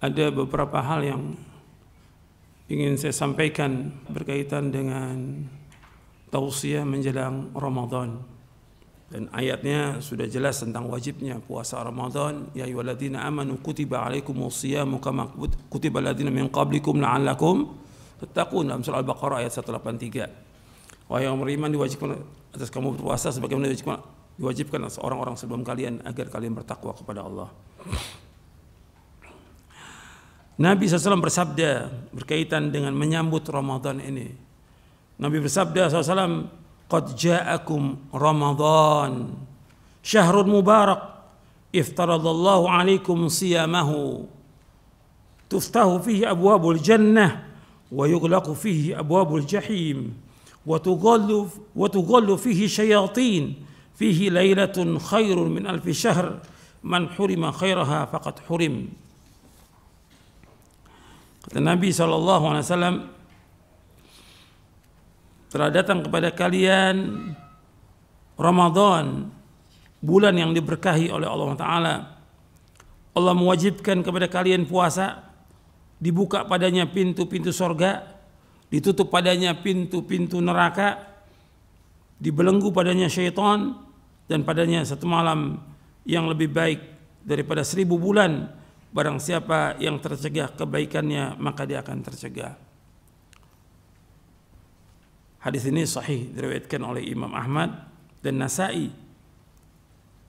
Ada beberapa hal yang ingin saya sampaikan berkaitan dengan tausiah menjelang Ramadan. Dan ayatnya sudah jelas tentang wajibnya puasa Ramadan. Ya ayyuhalladzina amanu kutiba alaikumus siyamu kama kutiba alladzina min qablikum la'allakum tattaqun dalam surah Al-Baqarah ayat 183. Wahai yang beriman diwajibkan atas kamu berpuasa sebagaimana diwajibkan diwajibkan atas orang-orang sebelum kalian agar kalian bertakwa kepada Allah. Nabi SAW bersabda berkaitan dengan menyambut Ramadan ini. Nabi bersabda SAW, Qad ja'akum Ramadan, syahrun mubarak, iftaradallahu alaikum siyamahu, tuftahu fihi abwabul jannah, wa yughlaqu fihi abwabul jahim, wa tughallu, wa tughallu fihi syayatin, fihi laylatun khairun min alfi syahr, man hurima khairaha faqad hurim. Kata Nabi SAW telah datang kepada kalian Ramadan bulan yang diberkahi oleh Allah Taala. Allah mewajibkan kepada kalian puasa, dibuka padanya pintu-pintu sorga, ditutup padanya pintu-pintu neraka, dibelenggu padanya syaitan, dan padanya satu malam yang lebih baik daripada seribu bulan Barang siapa yang tercegah kebaikannya maka dia akan tercegah. Hadis ini sahih diriwayatkan oleh Imam Ahmad dan Nasai.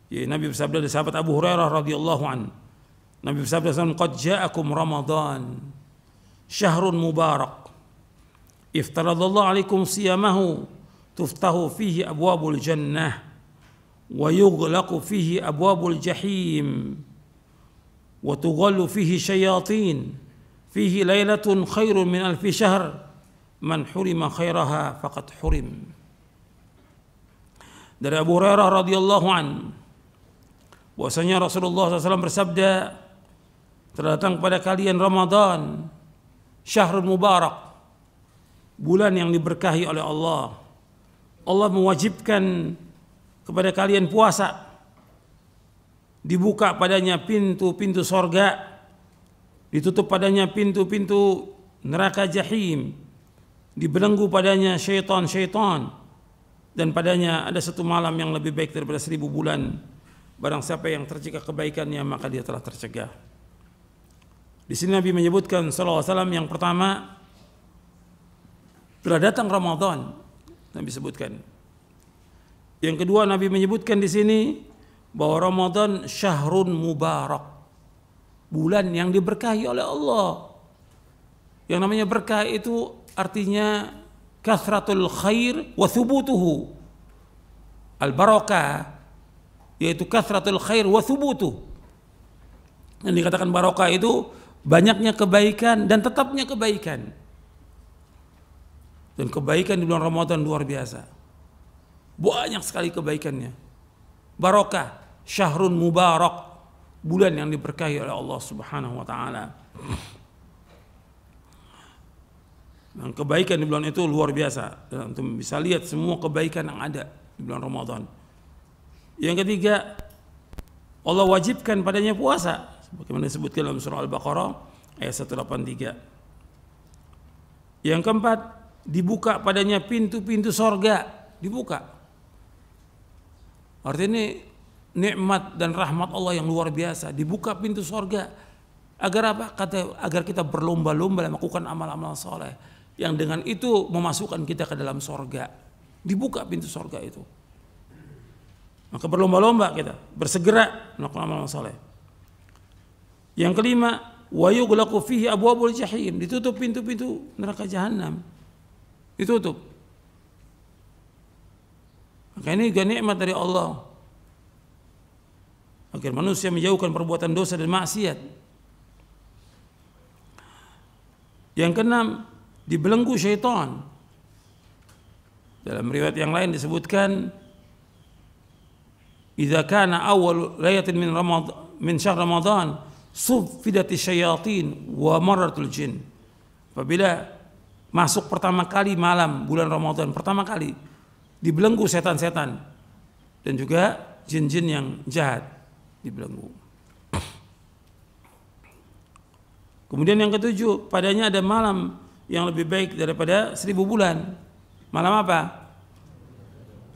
Ya, Nabi bersabda dari sahabat Abu Hurairah radhiyallahu an. Nabi bersabda "Qad ja'akum Ramadan syahrun mubarak. Iftaradallahu alaikum siyamahu tuftahu fihi abwabul jannah wa yughlaqu fihi abwabul jahim." وتغل فيه شياطين فيه ليلة خير من ألف شهر من حرم خيرها فقد حرم dari Abu Hurairah radhiyallahu an bahwasanya Rasulullah SAW bersabda terdatang kepada kalian Ramadan syahrul mubarak bulan yang diberkahi oleh Allah Allah mewajibkan kepada kalian puasa dibuka padanya pintu-pintu sorga, ditutup padanya pintu-pintu neraka jahim, dibelenggu padanya syaitan-syaitan, dan padanya ada satu malam yang lebih baik daripada seribu bulan. Barang siapa yang tercegah kebaikannya maka dia telah tercegah. Di sini Nabi menyebutkan wasallam yang pertama telah datang Ramadan. Nabi sebutkan. Yang kedua Nabi menyebutkan di sini bahwa Ramadan syahrun mubarak. Bulan yang diberkahi oleh Allah. Yang namanya berkah itu artinya kasratul khair wa thubutuhu. Al barakah yaitu kasratul khair wa thubutuh. Yang dikatakan barokah itu banyaknya kebaikan dan tetapnya kebaikan. Dan kebaikan di bulan Ramadan luar biasa. Banyak sekali kebaikannya. Barokah syahrun mubarak bulan yang diberkahi oleh Allah Subhanahu wa taala. Dan kebaikan di bulan itu luar biasa. Dan untuk bisa lihat semua kebaikan yang ada di bulan Ramadan. Yang ketiga, Allah wajibkan padanya puasa. Sebagaimana disebutkan dalam surah Al-Baqarah ayat 183. Yang keempat, dibuka padanya pintu-pintu sorga. Dibuka. Artinya nikmat dan rahmat Allah yang luar biasa. Dibuka pintu sorga. Agar apa? Kata, agar kita berlomba-lomba melakukan amal-amal soleh. Yang dengan itu memasukkan kita ke dalam sorga. Dibuka pintu sorga itu. Maka berlomba-lomba kita. Bersegera melakukan amal-amal soleh. Yang kelima, wa yughlaqu fihi abwabul jahim. Ditutup pintu-pintu neraka jahanam. Ditutup. Maka ini juga nikmat dari Allah agar manusia menjauhkan perbuatan dosa dan maksiat. Yang keenam, dibelenggu syaitan. Dalam riwayat yang lain disebutkan kana awal layatin min Ramadan min syahr Ramadan sufidati syayatin wa maratul jin. Apabila masuk pertama kali malam bulan Ramadan pertama kali dibelenggu setan-setan dan juga jin-jin yang jahat dibelenggu. Kemudian yang ketujuh, padanya ada malam yang lebih baik daripada seribu bulan. Malam apa?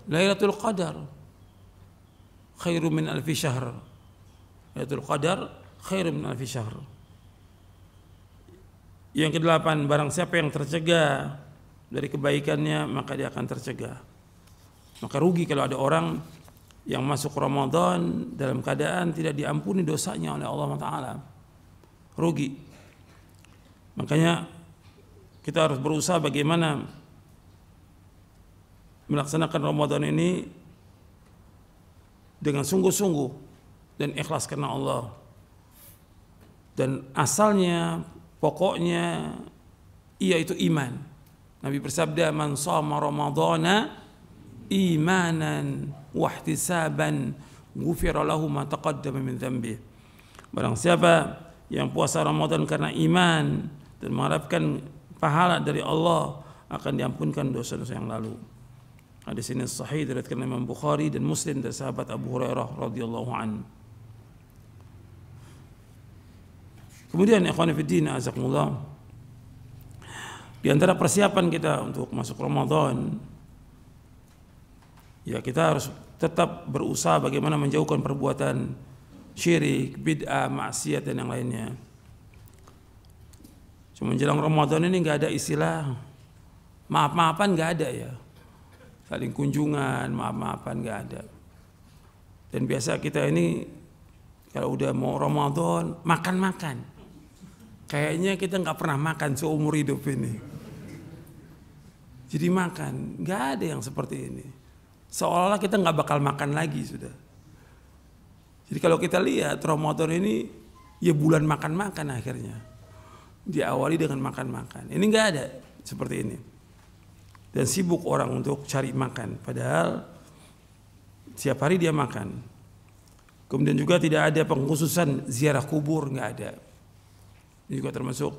Lailatul Qadar. Khairu min alfi syahr. Lailatul Qadar khairu min alfi syahr. Yang kedelapan, barang siapa yang tercegah dari kebaikannya, maka dia akan tercegah. Maka rugi kalau ada orang yang masuk Ramadan dalam keadaan tidak diampuni dosanya oleh Allah Taala. Rugi. Makanya kita harus berusaha bagaimana melaksanakan Ramadan ini dengan sungguh-sungguh dan ikhlas karena Allah. Dan asalnya, pokoknya ia itu iman. Nabi bersabda, "Man shama Ramadhana imanan wa ihtisaban, ghufira lahu ma taqaddama min dhanbi." Barang siapa yang puasa Ramadan karena iman dan mengharapkan pahala dari Allah akan diampunkan dosa-dosa yang lalu. Hadis ini sahih dari Imam Bukhari dan Muslim dari sahabat Abu Hurairah radhiyallahu an. Kemudian ikhwan fillah azakumullah di antara persiapan kita untuk masuk Ramadan ya kita harus tetap berusaha bagaimana menjauhkan perbuatan syirik, bid'ah, maksiat dan yang lainnya. Cuma menjelang Ramadan ini nggak ada istilah maaf-maafan nggak ada ya. Saling kunjungan, maaf-maafan nggak ada. Dan biasa kita ini kalau udah mau Ramadan makan-makan. Kayaknya kita nggak pernah makan seumur hidup ini. Jadi makan, nggak ada yang seperti ini. Seolah-olah kita nggak bakal makan lagi sudah. Jadi kalau kita lihat Ramadan ini ya bulan makan-makan akhirnya diawali dengan makan-makan. Ini enggak ada seperti ini. Dan sibuk orang untuk cari makan, padahal setiap hari dia makan. Kemudian juga tidak ada pengkhususan ziarah kubur, enggak ada. Ini juga termasuk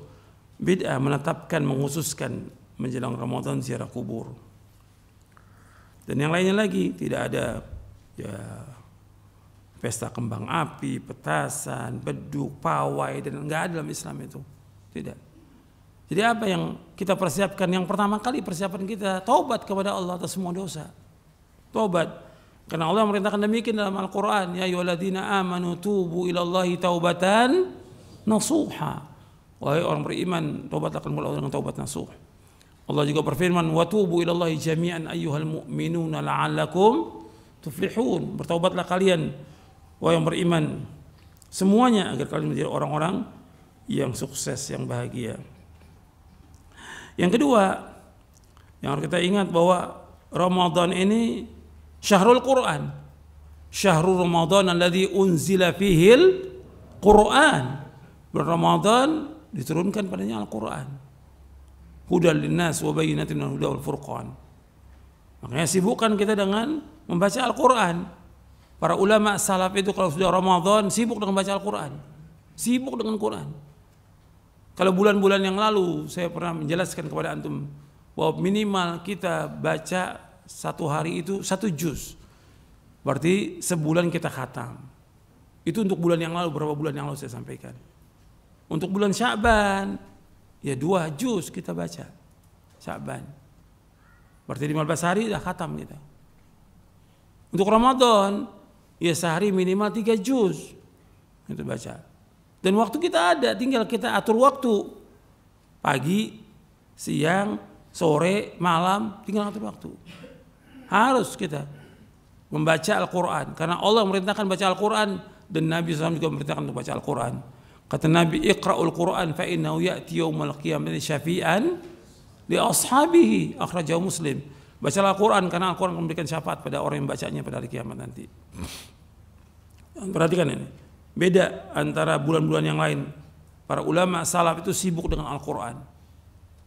bid'ah menetapkan mengkhususkan menjelang Ramadan ziarah kubur. Dan yang lainnya lagi tidak ada ya pesta kembang api, petasan, beduk, pawai dan enggak ada dalam Islam itu. Tidak. Jadi apa yang kita persiapkan? Yang pertama kali persiapan kita taubat kepada Allah atas semua dosa. Taubat. Karena Allah merintahkan demikian dalam Al-Quran. Ya ayyuhalladzina amanu tubu ilallahi taubatan nasuha. Wahai orang beriman, taubatlah kepada Allah dengan taubat nasuh. Allah juga berfirman, "Wa tubu ilallahi jami'an ayyuhal mu'minuna la'allakum tuflihun." Bertaubatlah kalian wahai yang beriman semuanya agar kalian menjadi orang-orang yang sukses, yang bahagia. Yang kedua, yang harus kita ingat bahwa Ramadan ini syahrul Quran. Syahrul Ramadan alladhi unzila fihil Quran. Ramadan diturunkan padanya Al-Quran. Hudal linnas wa bayyinatin minal huda furqan. Makanya sibukkan kita dengan membaca Al-Quran. Para ulama salaf itu kalau sudah Ramadan sibuk dengan baca Al-Quran. Sibuk dengan Quran. Kalau bulan-bulan yang lalu saya pernah menjelaskan kepada antum bahwa minimal kita baca satu hari itu satu juz. Berarti sebulan kita khatam. Itu untuk bulan yang lalu, berapa bulan yang lalu saya sampaikan. Untuk bulan Syaban, ya dua juz kita baca. Syaban. Berarti 15 hari dah khatam kita. Untuk Ramadan, ya sehari minimal tiga juz. Itu baca. Dan waktu kita ada, tinggal kita atur waktu. Pagi, siang, sore, malam, tinggal atur waktu. Harus kita membaca Al-Quran. Karena Allah memerintahkan baca Al-Quran. Dan Nabi SAW juga memerintahkan untuk baca Al-Quran. Kata Nabi, Iqra'ul Quran fa'innahu ya'ti yawmal qiyamati syafi'an li ashabihi. Akhrajahu Muslim. Baca Al-Quran karena Al-Quran memberikan syafaat pada orang yang bacanya pada hari kiamat nanti. Perhatikan ini. Beda antara bulan-bulan yang lain. Para ulama salaf itu sibuk dengan Al-Quran.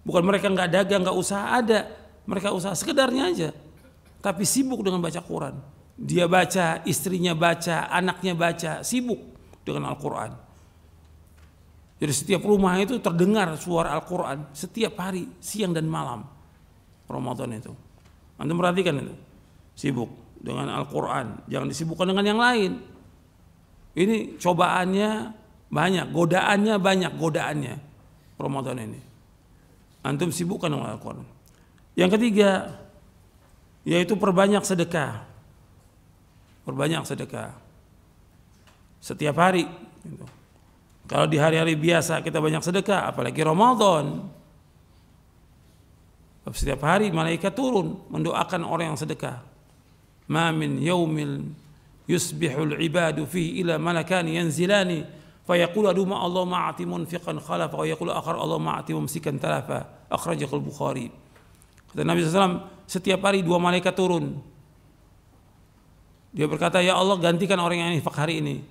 Bukan mereka nggak dagang, nggak usaha ada. Mereka usaha sekedarnya aja. Tapi sibuk dengan baca Quran. Dia baca, istrinya baca, anaknya baca, sibuk dengan Al-Quran. Jadi setiap rumah itu terdengar suara Al-Quran setiap hari, siang dan malam. Ramadan itu. Anda perhatikan itu. Sibuk dengan Al-Quran. Jangan disibukkan dengan yang lain. Ini cobaannya banyak, godaannya banyak, godaannya. Ramadan ini. Antum sibukkan dengan Al-Quran. Yang ketiga, yaitu perbanyak sedekah. Perbanyak sedekah. Setiap hari. Gitu. Kalau di hari-hari biasa kita banyak sedekah, apalagi Ramadan. Setiap hari malaikat turun mendoakan orang yang sedekah. Ma min yaumil yusbihul ibadu fi ila malakani yanzilani fayaqulu aduma Allah ma'ati munfiqan khalafa wa yaqulu akhar Allah ma'ati mumsikan talafa akhrajahul Bukhari. Kata Nabi SAW, setiap hari dua malaikat turun. Dia berkata, Ya Allah gantikan orang yang infak hari ini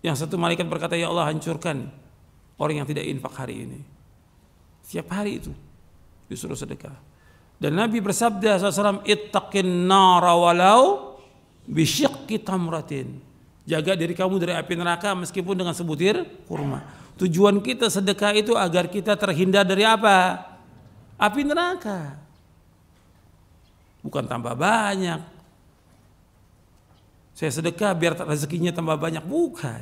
yang satu malaikat berkata ya Allah hancurkan orang yang tidak infak hari ini setiap hari itu disuruh sedekah dan Nabi bersabda SAW ittaqin nara walau bisyiqqi tamratin Jaga diri kamu dari api neraka meskipun dengan sebutir kurma. Tujuan kita sedekah itu agar kita terhindar dari apa? Api neraka. Bukan tambah banyak. Saya sedekah biar rezekinya tambah banyak. Bukan.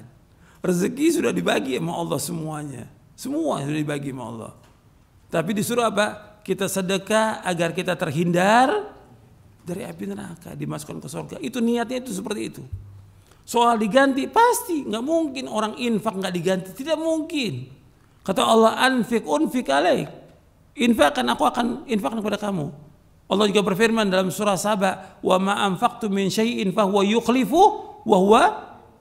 Rezeki sudah dibagi sama Allah semuanya. Semua sudah dibagi sama Allah. Tapi disuruh apa? Kita sedekah agar kita terhindar dari api neraka, dimasukkan ke surga. Itu niatnya itu seperti itu. Soal diganti pasti nggak mungkin orang infak nggak diganti, tidak mungkin. Kata Allah anfik unfik alaik. Infakkan aku akan infakkan kepada kamu. Allah juga berfirman dalam surah Saba, "Wa ma anfaqtum min syai'in huwa yukhlifu wa huwa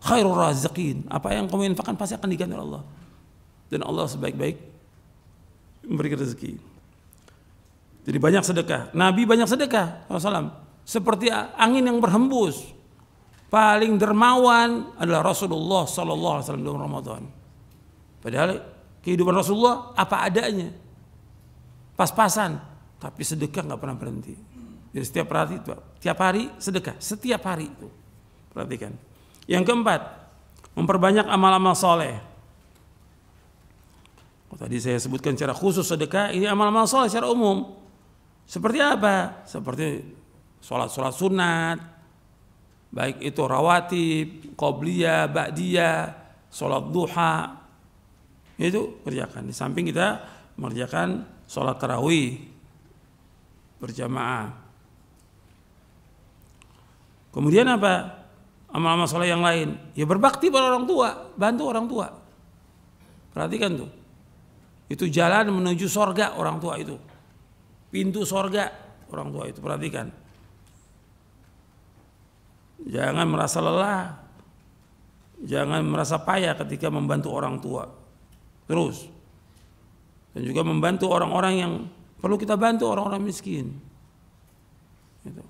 khairur raziqin." Apa yang kamu infakkan pasti akan diganti oleh Allah. Dan Allah sebaik-baik memberi rezeki. Jadi banyak sedekah. Nabi banyak sedekah, Rasulullah. Seperti angin yang berhembus paling dermawan adalah Rasulullah Sallallahu Alaihi Wasallam dalam Ramadan. Padahal kehidupan Rasulullah apa adanya, pas-pasan, tapi sedekah nggak pernah berhenti. Jadi setiap hari, tiap hari sedekah, setiap hari itu. Perhatikan. Yang keempat, memperbanyak amal-amal soleh. Oh, tadi saya sebutkan secara khusus sedekah, ini amal-amal soleh secara umum. Seperti apa? Seperti sholat-sholat sunat, baik itu rawatib, qobliyah, ba'diyah, sholat duha, itu kerjakan. Di samping kita mengerjakan sholat tarawih berjamaah. Kemudian apa? Amal-amal sholat yang lain. Ya berbakti pada orang tua, bantu orang tua. Perhatikan tuh. Itu jalan menuju sorga orang tua itu. Pintu sorga orang tua itu. Perhatikan. Jangan merasa lelah. Jangan merasa payah ketika membantu orang tua. Terus. Dan juga membantu orang-orang yang perlu kita bantu orang-orang miskin. Gitu.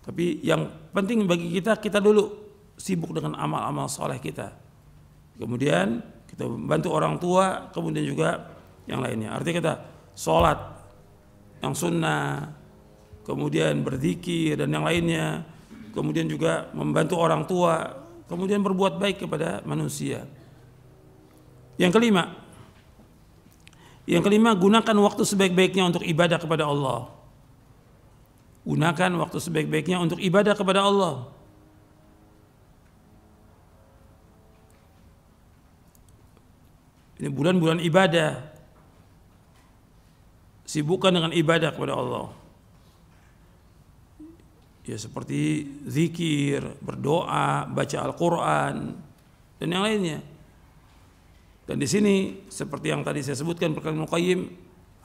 Tapi yang penting bagi kita, kita dulu sibuk dengan amal-amal soleh kita. Kemudian kita bantu orang tua, kemudian juga yang lainnya. Artinya kita sholat yang sunnah, kemudian berzikir dan yang lainnya kemudian juga membantu orang tua, kemudian berbuat baik kepada manusia. Yang kelima, yang kelima gunakan waktu sebaik-baiknya untuk ibadah kepada Allah. Gunakan waktu sebaik-baiknya untuk ibadah kepada Allah. Ini bulan-bulan ibadah. Sibukkan dengan ibadah kepada Allah ya seperti zikir, berdoa, baca Al-Qur'an dan yang lainnya. Dan di sini seperti yang tadi saya sebutkan perkataan Qayyim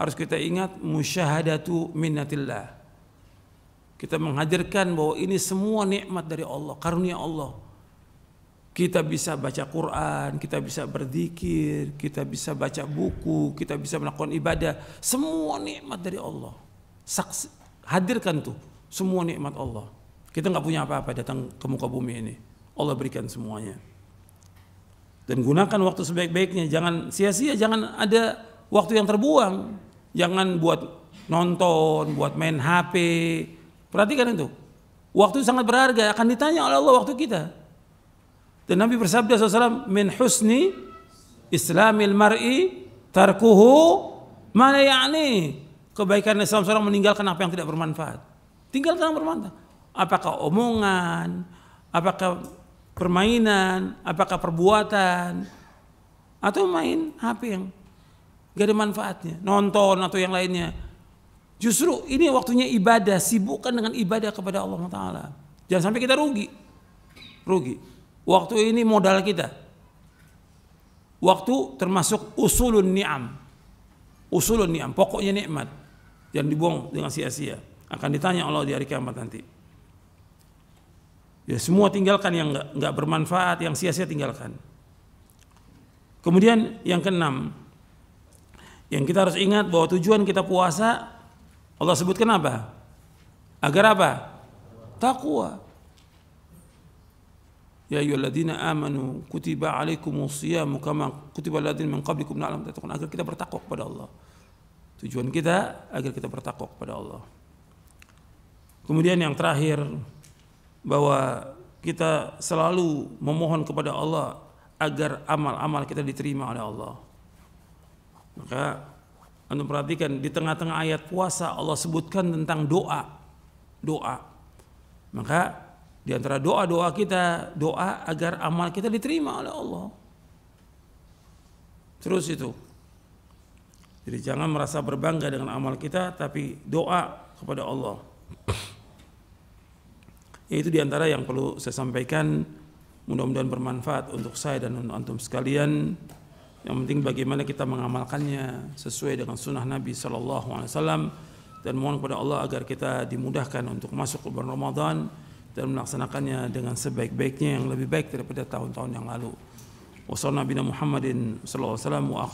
harus kita ingat musyahadatu minnatillah. Kita menghadirkan bahwa ini semua nikmat dari Allah, karunia Allah. Kita bisa baca Quran, kita bisa berzikir, kita bisa baca buku, kita bisa melakukan ibadah, semua nikmat dari Allah. Saksi, hadirkan tuh semua nikmat Allah. Kita nggak punya apa-apa datang ke muka bumi ini. Allah berikan semuanya. Dan gunakan waktu sebaik-baiknya. Jangan sia-sia, jangan ada waktu yang terbuang. Jangan buat nonton, buat main HP. Perhatikan itu. Waktu sangat berharga akan ditanya oleh Allah waktu kita. Dan Nabi bersabda SAW, min husni islamil mar'i tarkuhu mana yakni kebaikan Islam seorang meninggalkan apa yang tidak bermanfaat. Tinggalkan yang bermanfaat. Apakah omongan, apakah permainan, apakah perbuatan, atau main HP yang gak ada manfaatnya, nonton atau yang lainnya. Justru ini waktunya ibadah, sibukkan dengan ibadah kepada Allah Taala. Jangan sampai kita rugi, rugi. Waktu ini modal kita. Waktu termasuk usulun ni'am. Usulun ni'am, pokoknya nikmat. Jangan dibuang dengan sia-sia. Akan ditanya Allah di hari kiamat nanti. Ya semua tinggalkan yang nggak nggak bermanfaat, yang sia-sia tinggalkan. Kemudian yang keenam, yang kita harus ingat bahwa tujuan kita puasa Allah sebutkan apa? Agar apa? Takwa. Ya ayyuhalladzina amanu kutiba alaikumus shiyamu kama kutiba alladzina min qablikum la'allakum tattaqun agar kita bertakwa kepada Allah. Tujuan kita agar kita bertakwa kepada Allah. Kemudian yang terakhir bahwa kita selalu memohon kepada Allah agar amal-amal kita diterima oleh Allah. Maka anda perhatikan di tengah-tengah ayat puasa Allah sebutkan tentang doa. Doa. Maka di antara doa-doa kita, doa agar amal kita diterima oleh Allah. Terus itu. Jadi jangan merasa berbangga dengan amal kita, tapi doa kepada Allah. Itu di antara yang perlu saya sampaikan. Mudah-mudahan bermanfaat untuk saya dan untuk antum sekalian. Yang penting bagaimana kita mengamalkannya sesuai dengan sunnah Nabi Sallallahu Alaihi Wasallam dan mohon kepada Allah agar kita dimudahkan untuk masuk ke bulan Ramadan dan melaksanakannya dengan sebaik-baiknya yang lebih baik daripada tahun-tahun yang lalu. Wassalamualaikum alaihi wasallam wa.